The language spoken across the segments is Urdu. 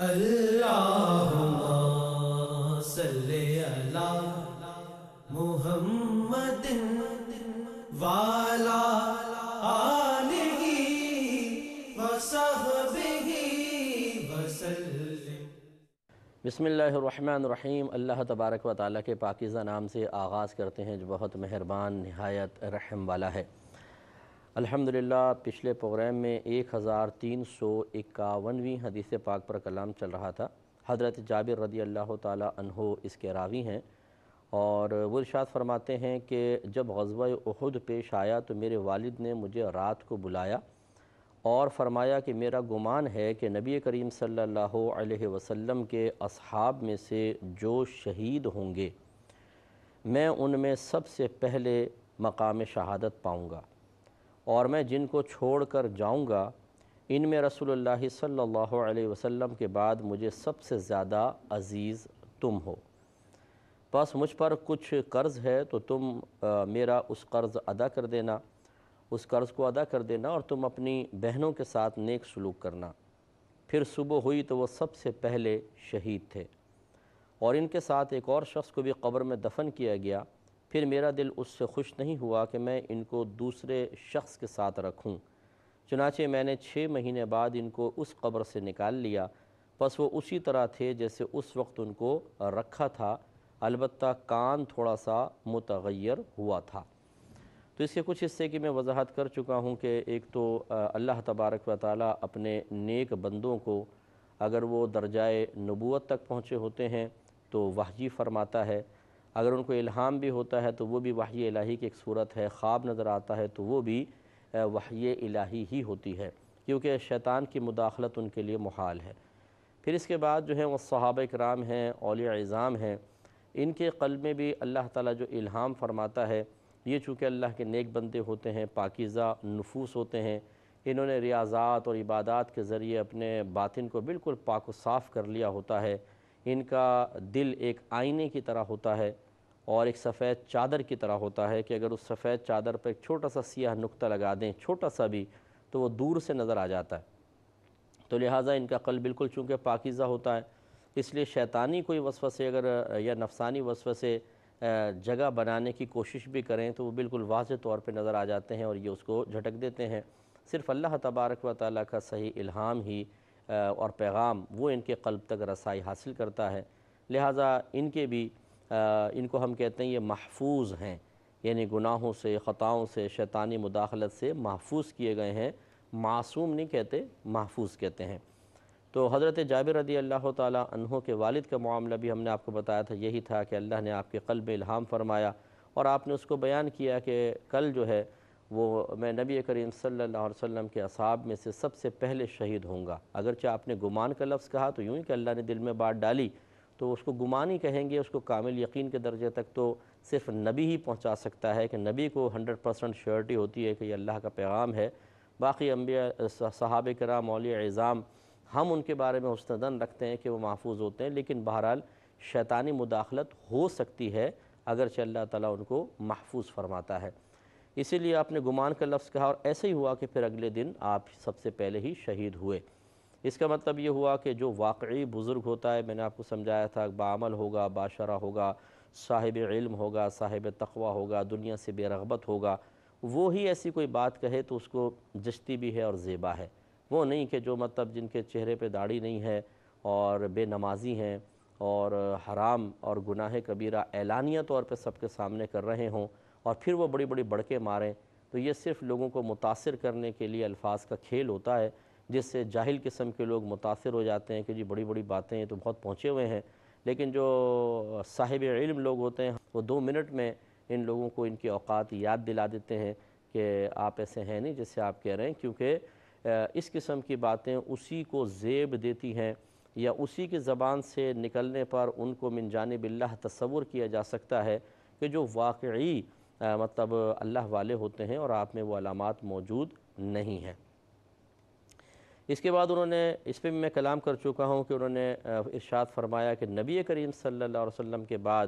اللهم صل على محمد وعلى آله وصحبه وسلم بسم اللہ الرحمن الرحیم۔ اللہ تبارک و تعالیٰ کے پاکیزہ نام سے آغاز کرتے ہیں جو بہت مہربان، نہایت رحم والا ہے۔ الحمدللہ، پچھلے پروگرام میں ایک ہزار تین سو اکاونویں حدیث پاک پر کلام چل رہا تھا۔ حضرت جابر رضی اللہ تعالیٰ عنہ اس کے راوی ہیں۔ اور وہ ارشاد فرماتے ہیں کہ جب غزوہ احد پیش آیا تو میرے والد نے مجھے رات کو بلایا اور فرمایا کہ میرا گمان ہے کہ نبی کریم صلی اللہ علیہ وسلم کے اصحاب میں سے جو شہید ہوں گے، میں ان میں سب سے پہلے مقام شہادت پاؤں گا۔ اور میں جن کو چھوڑ کر جاؤں گا، ان میں رسول اللہ صلی اللہ علیہ وسلم کے بعد مجھے سب سے زیادہ عزیز تم ہو۔ بس مجھ پر کچھ قرض ہے تو تم میرا اس قرض ادا کر دینا۔ اس قرض کو ادا کر دینا اور تم اپنی بہنوں کے ساتھ نیک سلوک کرنا۔ پھر صبح ہوئی تو وہ سب سے پہلے شہید تھے۔ اور ان کے ساتھ ایک اور شخص کو بھی قبر میں دفن کیا گیا۔ پھر میرا دل اس سے خوش نہیں ہوا کہ میں ان کو دوسرے شخص کے ساتھ رکھوں۔ چنانچہ میں نے چھ مہینے بعد ان کو اس قبر سے نکال لیا۔ پس وہ اسی طرح تھے جیسے اس وقت ان کو رکھا تھا۔ البتہ کان تھوڑا سا متغیر ہوا تھا۔ تو اس کے کچھ حصے کی میں وضاحت کر چکا ہوں کہ ایک تو اللہ تبارک و تعالیٰ اپنے نیک بندوں کو اگر وہ درجائے نبوت تک پہنچے ہوتے ہیں تو وحجی فرماتا ہے۔ اگر ان کو الہام بھی ہوتا ہے تو وہ بھی وحی الہی کی ایک صورت ہے، خواب نظر آتا ہے تو وہ بھی وحی الہی ہی ہوتی ہے، کیونکہ شیطان کی مداخلت ان کے لیے محال ہے۔ پھر اس کے بعد جو ہے وہ صحابہ کرام ہیں، اولیاء عظام ہیں، ان کے قلب میں بھی اللہ تعالیٰ جو الہام فرماتا ہے، یہ چونکہ اللہ کے نیک بندے ہوتے ہیں، پاکیزہ نفوس ہوتے ہیں، انہوں نے ریاضات اور عبادات کے ذریعے اپنے باطن کو بالکل پاک و صاف کر لیا ہوتا ہے۔ ان کا دل ایک آئینے کی طرح ہوتا ہے اور ایک سفید چادر کی طرح ہوتا ہے کہ اگر اس سفید چادر پر ایک چھوٹا سا سیاہ نقطہ لگا دیں، چھوٹا سا بھی، تو وہ دور سے نظر آ جاتا ہے۔ تو لہٰذا ان کا قلب بالکل چونکہ پاکیزہ ہوتا ہے، اس لیے شیطانی کوئی وسوسے اگر، یا نفسانی وسوسے جگہ بنانے کی کوشش بھی کریں تو وہ بالکل واضح طور پہ نظر آ جاتے ہیں اور یہ اس کو جھٹک دیتے ہیں۔ صرف اللہ تبارک و تعالیٰ کا صحیح الہام ہی اور پیغام وہ ان کے قلب تک رسائی حاصل کرتا ہے۔ لہٰذا ان کے بھی ان کو ہم کہتے ہیں یہ محفوظ ہیں۔ یعنی گناہوں سے، خطاؤں سے، شیطانی مداخلت سے محفوظ کیے گئے ہیں۔ معصوم نہیں کہتے، محفوظ کہتے ہیں۔ تو حضرت جابر رضی اللہ تعالیٰ عنہ کے والد کا معاملہ بھی ہم نے آپ کو بتایا تھا، یہی تھا کہ اللہ نے آپ کے قلب میں الہام فرمایا اور آپ نے اس کو بیان کیا کہ کل جو ہے وہ میں نبی کریم صلی اللہ علیہ وسلم کے اصحاب میں سے سب سے پہلے شہید ہوں گا۔ اگرچہ آپ نے گمان کا لفظ کہا تو یوں ہی کہ اللہ نے دل میں بات ڈالی تو اس کو گمان ہی کہیں گے، اس کو کامل یقین کے درجے تک تو صرف نبی ہی پہنچا سکتا ہے کہ نبی کو ہنڈریڈ پرسنٹ شیورٹی ہوتی ہے کہ یہ اللہ کا پیغام ہے۔ باقی انبیاء، صحابہ کرام مولیہ اعظام ہم ان کے بارے میں حسن رکھتے ہیں کہ وہ محفوظ ہوتے ہیں، لیکن بہرحال شیطانی مداخلت ہو سکتی ہے اگرچہ اللہ تعالیٰ ان کو محفوظ فرماتا ہے۔ اسی لیے آپ نے گمان کا لفظ کہا اور ایسے ہی ہوا کہ پھر اگلے دن آپ سب سے پہلے ہی شہید ہوئے۔ اس کا مطلب یہ ہوا کہ جو واقعی بزرگ ہوتا ہے، میں نے آپ کو سمجھایا تھا بعمل ہوگا باشرہ ہوگا، صاحب علم ہوگا، صاحب تقوی ہوگا، دنیا سے بے رغبت ہوگا، وہ ہی ایسی کوئی بات کہے تو اس کو جشتی بھی ہے اور زیبا ہے۔ وہ نہیں کہ جو مطلب جن کے چہرے پہ داڑھی نہیں ہے اور بے نمازی ہیں اور حرام اور گناہ کبیرہ اعلانیہ طور پہ سب کے سامنے کر رہے ہوں۔ اور پھر وہ بڑی بڑی بڑکے ماریں۔ تو یہ صرف لوگوں کو متاثر کرنے کے لیے الفاظ کا کھیل ہوتا ہے، جس سے جاہل قسم کے لوگ متاثر ہو جاتے ہیں کہ جی بڑی بڑی باتیں ہیں تو بہت پہنچے ہوئے ہیں۔ لیکن جو صاحب علم لوگ ہوتے ہیں، وہ دو منٹ میں ان لوگوں کو ان کی اوقات یاد دلا دیتے ہیں کہ آپ ایسے ہیں نہیں جیسے آپ کہہ رہے ہیں۔ کیونکہ اس قسم کی باتیں اسی کو زیب دیتی ہیں یا اسی کی زبان سے نکلنے پر ان کو من جانب اللہ تصور کیا جا سکتا ہے کہ جو واقعی مطلب اللہ والے ہوتے ہیں اور آپ میں وہ علامات موجود نہیں ہیں۔ اس کے بعد انہوں نے، اس پہ بھی میں کلام کر چکا ہوں کہ انہوں نے ارشاد فرمایا کہ نبی کریم صلی اللہ علیہ وسلم کے بعد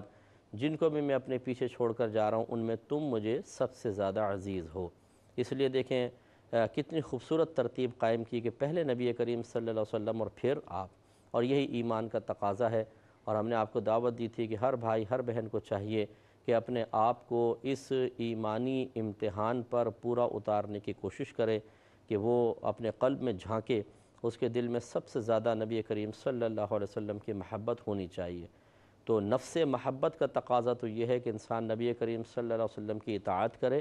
جن کو بھی میں اپنے پیچھے چھوڑ کر جا رہا ہوں، ان میں تم مجھے سب سے زیادہ عزیز ہو۔ اس لیے دیکھیں کتنی خوبصورت ترتیب قائم کی کہ پہلے نبی کریم صلی اللہ علیہ وسلم اور پھر آپ۔ اور یہی ایمان کا تقاضا ہے۔ اور ہم نے آپ کو دعوت دی تھی کہ ہر بھائی، ہر بہن کو چاہیے کہ اپنے آپ کو اس ایمانی امتحان پر پورا اتارنے کی کوشش کرے کہ وہ اپنے قلب میں جھانکے، اس کے دل میں سب سے زیادہ نبی کریم صلی اللہ علیہ وسلم کی محبت ہونی چاہیے۔ تو نفس محبت کا تقاضا تو یہ ہے کہ انسان نبی کریم صلی اللہ علیہ وسلم کی اطاعت کرے،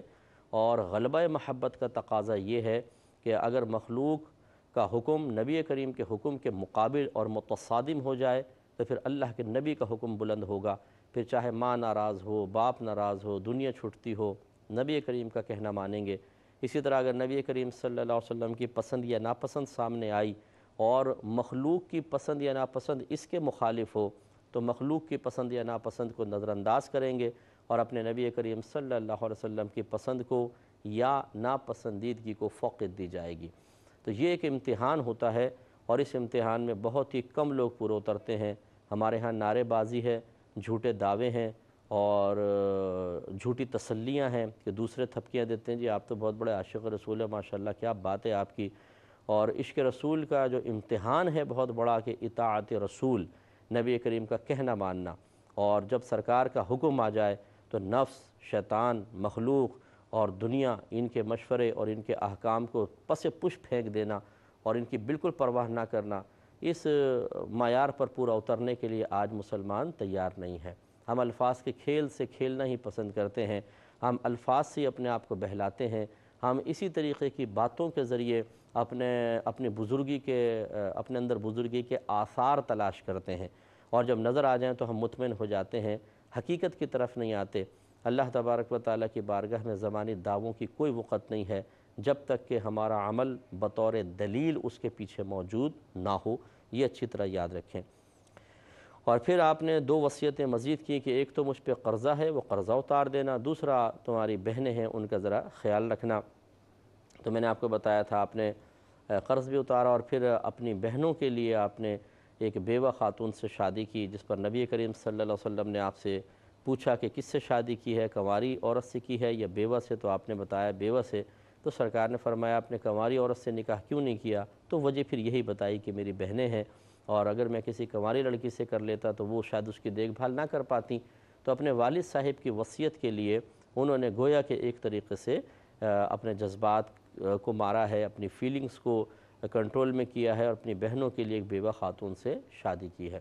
اور غلبہ محبت کا تقاضا یہ ہے کہ اگر مخلوق کا حکم نبی کریم کے حکم کے مقابل اور متصادم ہو جائے، تو پھر اللہ کے نبی کا حکم بلند ہوگا۔ پھر چاہے ماں ناراض ہو، باپ ناراض ہو، دنیا چھٹتی ہو، نبی کریم کا کہنا مانیں گے۔ اسی طرح اگر نبی کریم صلی اللہ علیہ وسلم کی پسند یا ناپسند سامنے آئی اور مخلوق کی پسند یا ناپسند اس کے مخالف ہو، تو مخلوق کی پسند یا ناپسند کو نظر انداز کریں گے اور اپنے نبی کریم صلی اللہ علیہ وسلم کی پسند کو یا ناپسندیدگی کو فوقت دی جائے گی۔ تو یہ ایک امتحان ہوتا ہے اور اس امتحان میں بہت ہی کم لوگ پورے اترتے ہیں۔ ہمارے ہاں نعرے بازی ہے۔ جھوٹے دعوے ہیں اور جھوٹی تسلیاں ہیں کہ دوسرے تھپکیاں دیتے ہیں۔ جی آپ تو بہت بڑے عاشق رسول ہے ماشاءاللہ، کیا بات ہے آپ کی۔ اور عشق رسول کا جو امتحان ہے بہت بڑا کہ اطاعت رسول، نبی کریم کا کہنا ماننا۔ اور جب سرکار کا حکم آ جائے تو نفس، شیطان، مخلوق اور دنیا ان کے مشورے اور ان کے احکام کو پس پش پھینک دینا اور ان کی بالکل پرواہ نہ کرنا۔ اس معیار پر پورا اترنے کے لیے آج مسلمان تیار نہیں ہے ہم الفاظ کے کھیل سے کھیلنا ہی پسند کرتے ہیں۔ ہم الفاظ سے اپنے آپ کو بہلاتے ہیں۔ ہم اسی طریقے کی باتوں کے ذریعے اپنے اپنے بزرگی کے اپنے اندر بزرگی کے آثار تلاش کرتے ہیں۔ اور جب نظر آ جائیں تو ہم مطمئن ہو جاتے ہیں۔ حقیقت کی طرف نہیں آتے۔ اللہ تبارک و تعالیٰ کی بارگاہ میں زمانی دعووں کی کوئی وقت نہیں ہے۔ جب تک کہ ہمارا عمل بطور دلیل اس کے پیچھے موجود نہ ہو، یہ اچھی طرح یاد رکھیں۔ اور پھر آپ نے دو وصیتیں مزید کی کہ ایک تو مجھ پہ قرضہ ہے، وہ قرضہ اتار دینا، دوسرا تمہاری بہنیں ہیں، ان کا ذرا خیال رکھنا۔ تو میں نے آپ کو بتایا تھا، آپ نے قرض بھی اتارا اور پھر اپنی بہنوں کے لیے آپ نے ایک بیوہ خاتون سے شادی کی، جس پر نبی کریم صلی اللہ علیہ وسلم نے آپ سے پوچھا کہ کس سے شادی کی ہے، کنواری عورت سے کی ہے یا بیوہ سے؟ تو آپ نے بتایا بیوہ سے۔ تو سرکار نے فرمایا، آپ نے کنواری عورت سے نکاح کیوں نہیں کیا؟ تو وجہ پھر یہی بتائی کہ میری بہنیں ہیں اور اگر میں کسی کنواری لڑکی سے کر لیتا تو وہ شاید اس کی دیکھ بھال نہ کر پاتی۔ تو اپنے والد صاحب کی وصیت کے لیے انہوں نے گویا کہ ایک طریقے سے اپنے جذبات کو مارا ہے، اپنی فیلنگز کو کنٹرول میں کیا ہے اور اپنی بہنوں کے لیے ایک بیوہ خاتون سے شادی کی ہے۔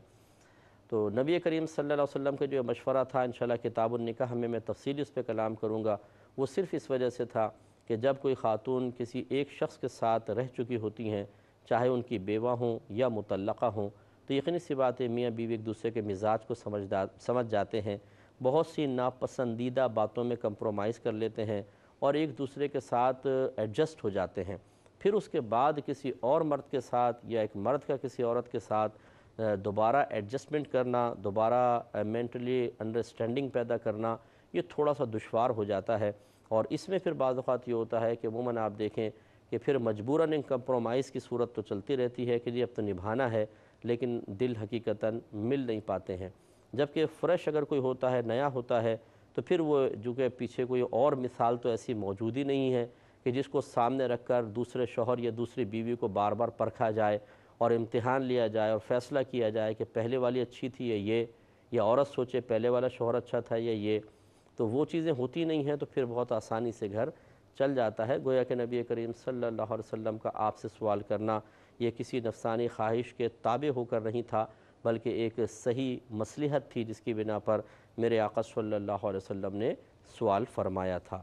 تو نبی کریم صلی اللہ علیہ وسلم کا جو مشورہ تھا، انشاءاللہ کتاب النکاح میں میں تفصیلی اس پہ کلام کروں گا، وہ صرف اس وجہ سے تھا کہ جب کوئی خاتون کسی ایک شخص کے ساتھ رہ چکی ہوتی ہیں، چاہے ان کی بیوہ ہوں یا متعلقہ ہوں، تو یقینی سی بات ہے، میاں بیوی ایک دوسرے کے مزاج کو سمجھ جاتے ہیں۔ بہت سی ناپسندیدہ باتوں میں کمپرومائز کر لیتے ہیں اور ایک دوسرے کے ساتھ ایڈجسٹ ہو جاتے ہیں۔ پھر اس کے بعد کسی اور مرد کے ساتھ یا ایک مرد کا کسی عورت کے ساتھ دوبارہ ایڈجسٹمنٹ کرنا، دوبارہ مینٹلی انڈرسٹینڈنگ پیدا کرنا، یہ تھوڑا سا دشوار ہو جاتا ہے۔ اور اس میں پھر بعض اوقات یہ ہوتا ہے کہ عموماً آپ دیکھیں کہ پھر مجبوراً ان کمپرومائز کی صورت تو چلتی رہتی ہے کہ جی اب تو نبھانا ہے، لیکن دل حقیقتاً مل نہیں پاتے ہیں۔ جبکہ فریش اگر کوئی ہوتا ہے، نیا ہوتا ہے، تو پھر وہ جو کہ پیچھے کوئی اور مثال تو ایسی موجود ہی نہیں ہے کہ جس کو سامنے رکھ کر دوسرے شوہر یا دوسری بیوی کو بار بار پرکھا جائے اور امتحان لیا جائے اور فیصلہ کیا جائے کہ پہلے والی اچھی تھی یا یہ، یا عورت سوچے پہلے والا شوہر اچھا تھا یا یہ۔ تو وہ چیزیں ہوتی نہیں ہیں تو پھر بہت آسانی سے گھر چل جاتا ہے۔ گویا کہ نبی کریم صلی اللہ علیہ وسلم کا آپ سے سوال کرنا یہ کسی نفسانی خواہش کے تابع ہو کر نہیں تھا، بلکہ ایک صحیح مصلحت تھی جس کی بنا پر میرے آقا صلی اللہ علیہ وسلم نے سوال فرمایا تھا۔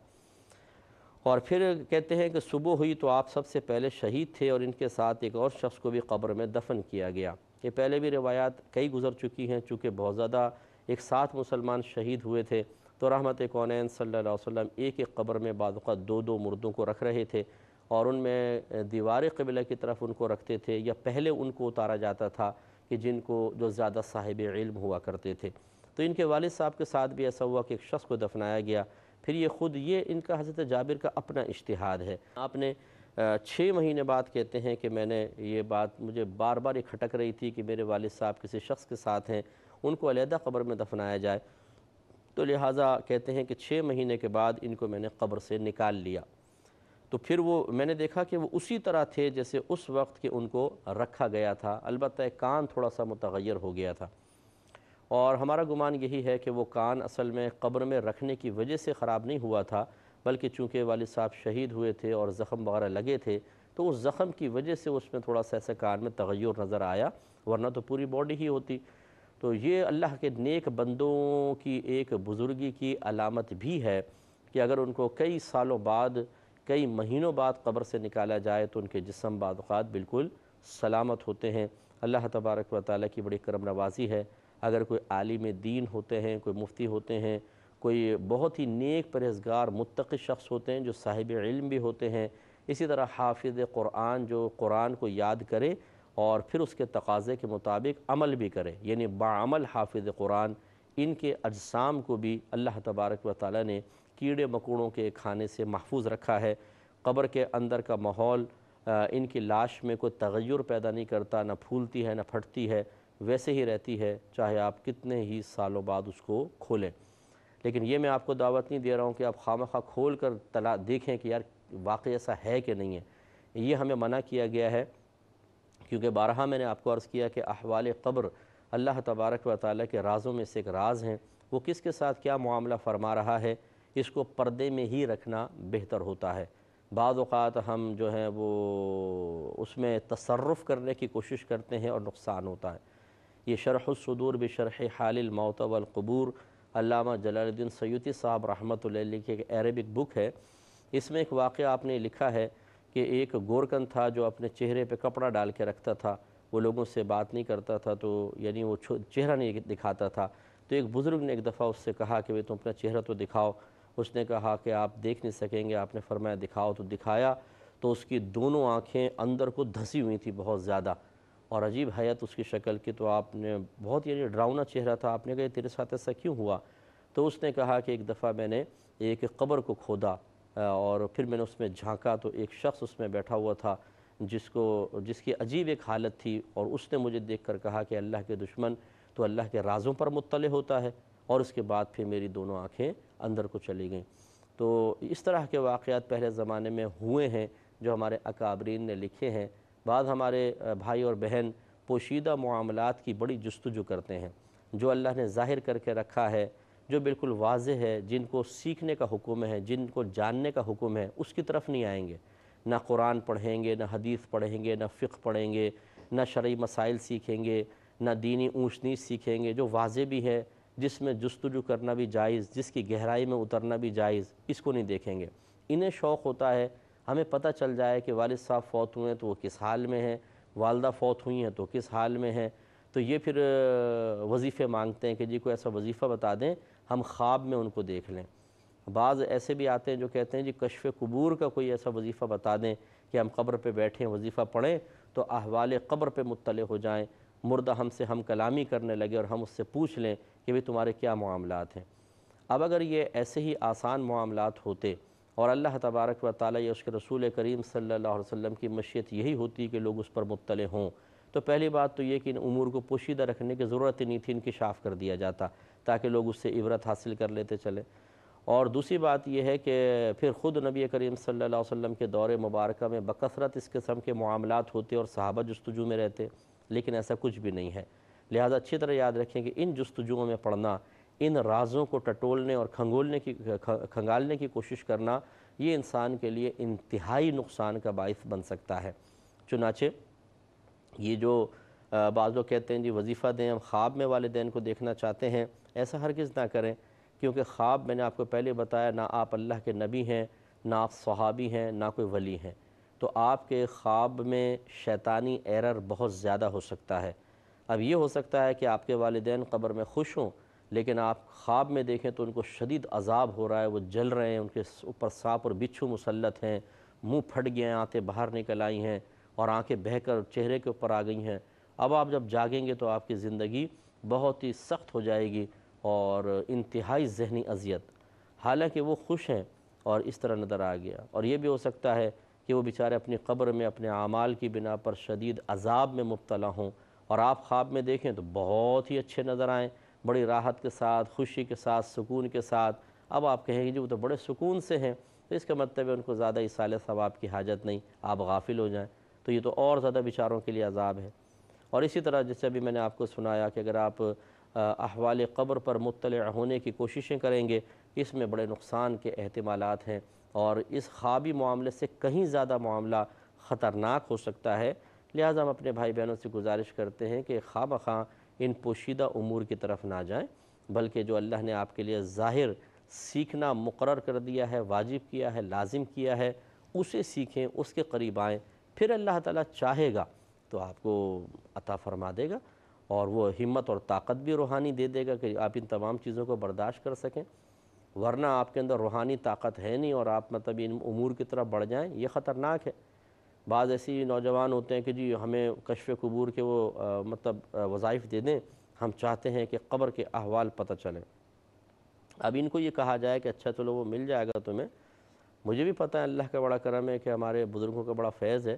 اور پھر کہتے ہیں کہ صبح ہوئی تو آپ سب سے پہلے شہید تھے اور ان کے ساتھ ایک اور شخص کو بھی قبر میں دفن کیا گیا۔ یہ پہلے بھی روایات کئی گزر چکی ہیں، چونکہ بہت زیادہ ایک ساتھ مسلمان شہید ہوئے تھے۔ تو رحمت کونین صلی اللہ علیہ وسلم ایک ایک قبر میں بعض اوقات دو دو مردوں کو رکھ رہے تھے اور ان میں دیوار قبلہ کی طرف ان کو رکھتے تھے یا پہلے ان کو اتارا جاتا تھا کہ جن کو جو زیادہ صاحب علم ہوا کرتے تھے۔ تو ان کے والد صاحب کے ساتھ بھی ایسا ہوا کہ ایک شخص کو دفنایا گیا۔ پھر یہ خود یہ ان کا حضرت جابر کا اپنا اشتہاد ہے۔ آپ نے چھ مہینے بعد کہتے ہیں کہ میں نے یہ بات مجھے بار بار یہ کھٹک رہی تھی کہ میرے والد صاحب کسی شخص کے ساتھ ہیں، ان کو علیحدہ قبر میں دفنایا جائے۔ تو لہٰذا کہتے ہیں کہ چھ مہینے کے بعد ان کو میں نے قبر سے نکال لیا۔ تو پھر وہ، میں نے دیکھا کہ وہ اسی طرح تھے جیسے اس وقت کے ان کو رکھا گیا تھا۔ البتہ کان تھوڑا سا متغیر ہو گیا تھا۔ اور ہمارا گمان یہی ہے کہ وہ کان اصل میں قبر میں رکھنے کی وجہ سے خراب نہیں ہوا تھا، بلکہ چونکہ والد صاحب شہید ہوئے تھے اور زخم وغیرہ لگے تھے، تو اس زخم کی وجہ سے اس میں تھوڑا سا ایسے کان میں تغیر نظر آیا، ورنہ تو پوری باڈی ہی ہوتی۔ تو یہ اللہ کے نیک بندوں کی ایک بزرگی کی علامت بھی ہے کہ اگر ان کو کئی سالوں بعد، کئی مہینوں بعد قبر سے نکالا جائے تو ان کے جسم بعد اوقات بالکل سلامت ہوتے ہیں۔ اللہ تبارک و تعالیٰ کی بڑی کرم نوازی ہے۔ اگر کوئی عالم دین ہوتے ہیں، کوئی مفتی ہوتے ہیں، کوئی بہت ہی نیک پرہزگار متقی شخص ہوتے ہیں جو صاحب علم بھی ہوتے ہیں، اسی طرح حافظ قرآن جو قرآن کو یاد کرے اور پھر اس کے تقاضے کے مطابق عمل بھی کرے۔ یعنی بعمل حافظ قرآن، ان کے اجسام کو بھی اللہ تبارک و تعالیٰ نے کیڑے مکوڑوں کے کھانے سے محفوظ رکھا ہے۔ قبر کے اندر کا ماحول ان کی لاش میں کوئی تغیر پیدا نہیں کرتا، نہ پھولتی ہے، نہ پھٹتی ہے، ویسے ہی رہتی ہے، چاہے آپ کتنے ہی سالوں بعد اس کو کھولیں۔ لیکن یہ میں آپ کو دعوت نہیں دے رہا ہوں کہ آپ خواہ کھول کر تلا، دیکھیں کہ یار واقعی ایسا ہے کہ نہیں ہے۔ یہ ہمیں منع کیا گیا ہے۔ کیونکہ بارہا میں نے آپ کو عرض کیا کہ احوال قبر اللہ تبارک و تعالیٰ کے رازوں میں سے ایک راز ہیں، وہ کس کے ساتھ کیا معاملہ فرما رہا ہے، اس کو پردے میں ہی رکھنا بہتر ہوتا ہے۔ بعض اوقات ہم جو ہیں وہ اس میں تصرف کرنے کی کوشش کرتے ہیں اور نقصان ہوتا ہے۔ یہ شرح الصدور بشرح حال الموت والقبور، علامہ جلال الدین سیوتی صاحب رحمۃ اللہ علیہ کی ایک عربک بک ہے۔ اس میں ایک واقعہ آپ نے لکھا ہے کہ ایک گورکن تھا جو اپنے چہرے پہ کپڑا ڈال کے رکھتا تھا، وہ لوگوں سے بات نہیں کرتا تھا، تو یعنی وہ چہرہ نہیں دکھاتا تھا۔ تو ایک بزرگ نے ایک دفعہ اس سے کہا کہ تم اپنا چہرہ تو دکھاؤ۔ اس نے کہا کہ آپ دیکھ نہیں سکیں گے، آپ نے فرمایا دکھاؤ تو دکھایا۔ تو اس کی دونوں آنکھیں اندر کو دھسی ہوئی تھی بہت زیادہ۔ اور عجیب حیت اس کی شکل کی تو آپ نے بہت یعنی ڈراؤنا چہرہ تھا۔ آپ نے کہا تیرے ساتھ ایسا کیوں ہوا؟ تو اس نے کہا کہ ایک دفعہ میں نے ایک قبر کو کھودا۔ اور پھر میں نے اس میں جھانکا تو ایک شخص اس میں بیٹھا ہوا تھا، جس کو، جس کی عجیب ایک حالت تھی، اور اس نے مجھے دیکھ کر کہا کہ اللہ کے دشمن تو اللہ کے رازوں پر مطلع ہوتا ہے، اور اس کے بعد پھر میری دونوں آنکھیں اندر کو چلی گئیں۔ تو اس طرح کے واقعات پہلے زمانے میں ہوئے ہیں، جو ہمارے اکابرین نے لکھے ہیں۔ بعض ہمارے بھائی اور بہن پوشیدہ معاملات کی بڑی جستجو کرتے ہیں، جو اللہ نے ظاہر کر کے رکھا ہے۔ جو بالکل واضح ہے، جن کو سیکھنے کا حکم ہے، جن کو جاننے کا حکم ہے، اس کی طرف نہیں آئیں گے۔ نہ قرآن پڑھیں گے، نہ حدیث پڑھیں گے، نہ فقہ پڑھیں گے، نہ شرعی مسائل سیکھیں گے، نہ دینی اونچ نیچ سیکھیں گے، جو واضح بھی ہے، جس میں جستجو کرنا بھی جائز، جس کی گہرائی میں اترنا بھی جائز، اس کو نہیں دیکھیں گے۔ انہیں شوق ہوتا ہے، ہمیں پتہ چل جائے کہ والد صاحب فوت ہوئے ہیں تو وہ کس حال میں ہیں؟ والدہ فوت ہوئی ہیں تو کس حال میں ہیں؟ تو یہ پھر وظیفے مانگتے ہیں کہ جی کوئی ایسا وظیفہ بتا دیں، ہم خواب میں ان کو دیکھ لیں۔ بعض ایسے بھی آتے ہیں جو کہتے ہیں جی کشف قبور کا کوئی ایسا وظیفہ بتا دیں کہ ہم قبر پہ بیٹھیں، وظیفہ پڑھیں تو احوال قبر پہ مطلع ہو جائیں، مردہ ہم سے ہم کلامی کرنے لگے اور ہم اس سے پوچھ لیں کہ بھی تمہارے کیا معاملات ہیں۔ اب اگر یہ ایسے ہی آسان معاملات ہوتے اور اللہ تبارک و تعالیٰ یا اس کے رسول کریم صلی اللہ علیہ وسلم کی مشیت یہی ہوتی کہ لوگ اس پر مطلع ہوں تو پہلی بات تو یہ کہ ان امور کو پوشیدہ رکھنے کی ضرورت نہیں تھی، ان کی شاف کر دیا جاتا تاکہ لوگ اس سے عبرت حاصل کر لیتے چلے۔ اور دوسری بات یہ ہے کہ پھر خود نبی کریم صلی اللہ علیہ وسلم کے دور مبارکہ میں بکثرت اس قسم کے معاملات ہوتے اور صحابہ جستجو میں رہتے، لیکن ایسا کچھ بھی نہیں ہے۔ لہذا اچھی طرح یاد رکھیں کہ ان جستجوؤں میں پڑھنا، ان رازوں کو ٹٹولنے اور کھنگولنے کی، کھنگالنے کی کوشش کرنا، یہ انسان کے لیے انتہائی نقصان کا باعث بن سکتا ہے۔ چنانچہ یہ جو بعض لوگ کہتے ہیں جی وظیفہ دیں، ہم خواب میں والدین کو دیکھنا چاہتے ہیں، ایسا ہرگز نہ کریں، کیونکہ خواب میں نے آپ کو پہلے بتایا نہ آپ اللہ کے نبی ہیں، نہ آپ صحابی ہیں، نہ کوئی ولی ہیں۔ تو آپ کے خواب میں شیطانی ایرر بہت زیادہ ہو سکتا ہے۔ اب یہ ہو سکتا ہے کہ آپ کے والدین قبر میں خوش ہوں، لیکن آپ خواب میں دیکھیں تو ان کو شدید عذاب ہو رہا ہے، وہ جل رہے ہیں، ان کے اوپر سانپ اور بچھو مسلط ہیں، منہ پھٹ گئے ہیں، آنتیں باہر نکل آئی ہیں۔ اور آنکھیں بہہ کر چہرے کے اوپر آ گئی ہیں۔ اب آپ جب جاگیں گے تو آپ کی زندگی بہت ہی سخت ہو جائے گی اور انتہائی ذہنی اذیت۔ حالانکہ وہ خوش ہیں اور اس طرح نظر آ گیا۔ اور یہ بھی ہو سکتا ہے کہ وہ بیچارے اپنی قبر میں، اپنے اعمال کی بنا پر شدید عذاب میں مبتلا ہوں۔ اور آپ خواب میں دیکھیں تو بہت ہی اچھے نظر آئیں، بڑی راحت کے ساتھ، خوشی کے ساتھ، سکون کے ساتھ۔ اب آپ کہیں گے جی وہ تو بڑے سکون سے ہیں۔ تو اس کا مطلب ہے ان کو زیادہ اصال ثواب کی حاجت نہیں۔ آپ غافل ہو جائیں۔ تو یہ تو اور زیادہ بیچاروں کے لیے عذاب ہے۔ اور اسی طرح جس سے بھی میں نے آپ کو سنایا کہ اگر آپ احوال قبر پر مطلع ہونے کی کوششیں کریں گے، اس میں بڑے نقصان کے احتمالات ہیں۔ اور اس خوابی معاملے سے کہیں زیادہ معاملہ خطرناک ہو سکتا ہے۔ لہٰذا ہم اپنے بھائی بہنوں سے گزارش کرتے ہیں کہ خواہ ان پوشیدہ امور کی طرف نہ جائیں، بلکہ جو اللہ نے آپ کے لیے ظاہر سیکھنا مقرر کر دیا ہے، واجب کیا ہے، لازم کیا ہے، اسے سیکھیں، اس کے قریب آئیں۔ پھر اللہ تعالیٰ چاہے گا تو آپ کو عطا فرما دے گا اور وہ ہمت اور طاقت بھی روحانی دے دے گا کہ آپ ان تمام چیزوں کو برداشت کر سکیں۔ ورنہ آپ کے اندر روحانی طاقت ہے نہیں اور آپ مطلب ان امور کی طرف بڑھ جائیں، یہ خطرناک ہے۔ بعض ایسی نوجوان ہوتے ہیں کہ جی ہمیں کشف قبور کے وہ مطلب وظائف دے دیں، ہم چاہتے ہیں کہ قبر کے احوال پتہ چلیں۔ اب ان کو یہ کہا جائے کہ اچھا چلو وہ مل جائے گا تمہیں مجھے بھی پتہ ہے اللہ کا بڑا کرم ہے کہ ہمارے بزرگوں کا بڑا فیض ہے،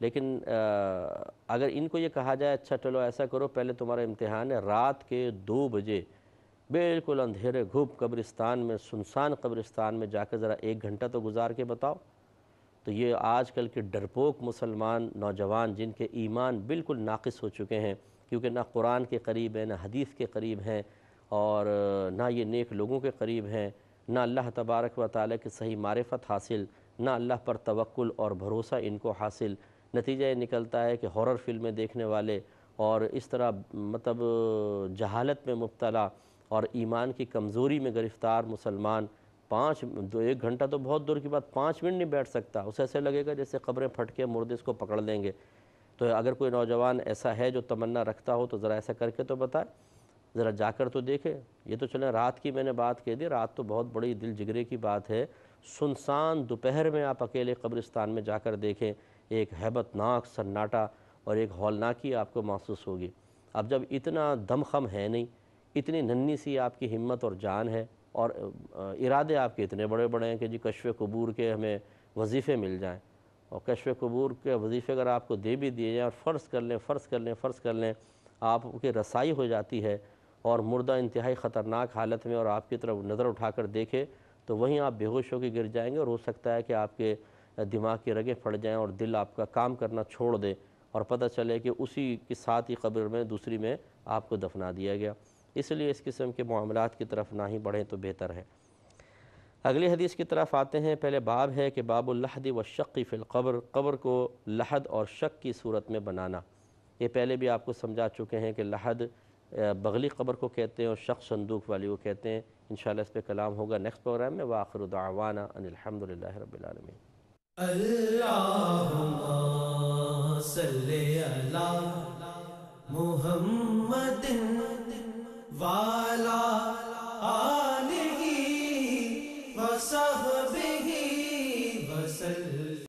لیکن اگر ان کو یہ کہا جائے اچھا چلو ایسا کرو، پہلے تمہارا امتحان ہے رات کے دو بجے۔ بالکل اندھیرے، گھوپ قبرستان میں، سنسان قبرستان میں جا کے ذرا ایک گھنٹہ تو گزار کے بتاؤ۔ تو یہ آج کل کے ڈرپوک مسلمان نوجوان جن کے ایمان بالکل ناقص ہو چکے ہیں، کیونکہ نہ قرآن کے قریب ہیں، نہ حدیث کے قریب ہیں، اور نہ یہ نیک لوگوں کے قریب ہیں۔ نہ اللہ تبارک و تعالیٰ کی صحیح معرفت حاصل، نہ اللہ پر توکل اور بھروسہ ان کو حاصل۔ نتیجہ یہ نکلتا ہے کہ ہارر فلمیں دیکھنے والے اور اس طرح مطلب جہالت میں مبتلا اور ایمان کی کمزوری میں گرفتار مسلمان، پانچ دو ایک گھنٹہ تو بہت دور کی بات، پانچ منٹ نہیں بیٹھ سکتا۔ اسے ایسے لگے گا جیسے قبریں پھٹ کے مردے اس کو پکڑ لیں گے۔ تو اگر کوئی نوجوان ایسا ہے جو تمنا رکھتا ہو تو ذرا ایسا کر کے تو بتائے۔ ذرا جا کر تو دیکھے۔ یہ تو چلیں، رات کی میں نے بات کہہ دی، رات تو بہت بڑی دل جگرے کی بات ہے۔ سنسان دوپہر میں آپ اکیلے قبرستان میں جا کر دیکھیں، ایک حیبت ناک سناٹا اور ایک ہولناکی آپ کو محسوس ہوگی۔ اب جب اتنا دم خم ہے نہیں، اتنی ننی سی آپ کی ہمت اور جان ہے، اور ارادے آپ کے اتنے بڑے بڑے ہیں کہ جی کشف قبور کے ہمیں وظیفے مل جائیں۔ اور کشف قبور کے وظیفے اگر آپ کو دے بھی دیے جائیں اور فرض کر لیں، فرض کر لیں، فرض کر لیں، آپ کی رسائی ہو جاتی ہے اور مردہ انتہائی خطرناک حالت میں اور آپ کی طرف نظر اٹھا کر دیکھے تو وہیں آپ بے ہوش ہو کے گر جائیں گے اور ہو سکتا ہے کہ آپ کے دماغ کی رگیں پھٹ جائیں اور دل آپ کا کام کرنا چھوڑ دے اور پتہ چلے کہ اسی کے ساتھ ہی قبر میں دوسری میں آپ کو دفنا دیا گیا۔ اس لیے اس قسم کے معاملات کی طرف نہ ہی بڑھیں تو بہتر ہے۔ اگلی حدیث کی طرف آتے ہیں۔ پہلے باب ہے کہ باب الحد و شقی فی القبر، قبر کو لحد اور شک کی صورت میں بنانا۔ یہ پہلے بھی آپ کو سمجھا چکے ہیں کہ لحد بغلی قبر کو کہتے ہیں اور شخص صندوق والی کو کہتے ہیں، انشاءاللہ اس پہ کلام ہوگا نیکسٹ پروگرام میں واخر دعوانا ان الحمدللہ رب العالمین. اللہم صلی علی محمد والا آلہ وصحبہ